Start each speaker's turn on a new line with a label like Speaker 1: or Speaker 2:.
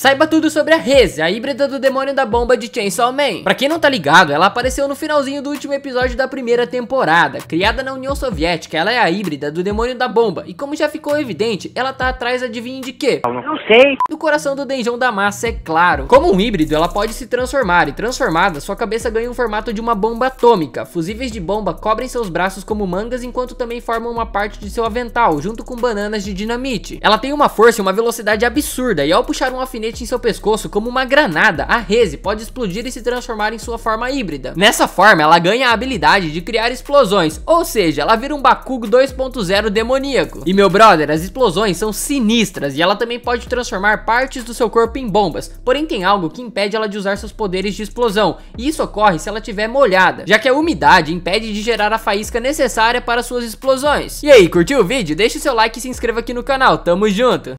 Speaker 1: Saiba tudo sobre a Reze, a híbrida do demônio da bomba de Chainsaw Man. Pra quem não tá ligado, ela apareceu no finalzinho do último episódio da primeira temporada. Criada na União Soviética, ela é a híbrida do demônio da bomba. E como já ficou evidente, ela tá atrás, adivinha de quê?
Speaker 2: Não sei.
Speaker 1: Do coração do Denjão da Massa, é claro. Como um híbrido, ela pode se transformar, e transformada, sua cabeça ganha um formato de uma bomba atômica. Fusíveis de bomba cobrem seus braços como mangas, enquanto também formam uma parte de seu avental, junto com bananas de dinamite. Ela tem uma força e uma velocidade absurda, e ao puxar um alfinete em seu pescoço como uma granada, a Reze pode explodir e se transformar em sua forma híbrida. Nessa forma, ela ganha a habilidade de criar explosões, ou seja, ela vira um Bakugo 2.0 demoníaco. E meu brother, as explosões são sinistras e ela também pode transformar partes do seu corpo em bombas, porém tem algo que impede ela de usar seus poderes de explosão, e isso ocorre se ela estiver molhada, já que a umidade impede de gerar a faísca necessária para suas explosões. E aí, curtiu o vídeo? Deixe seu like e se inscreva aqui no canal, tamo junto!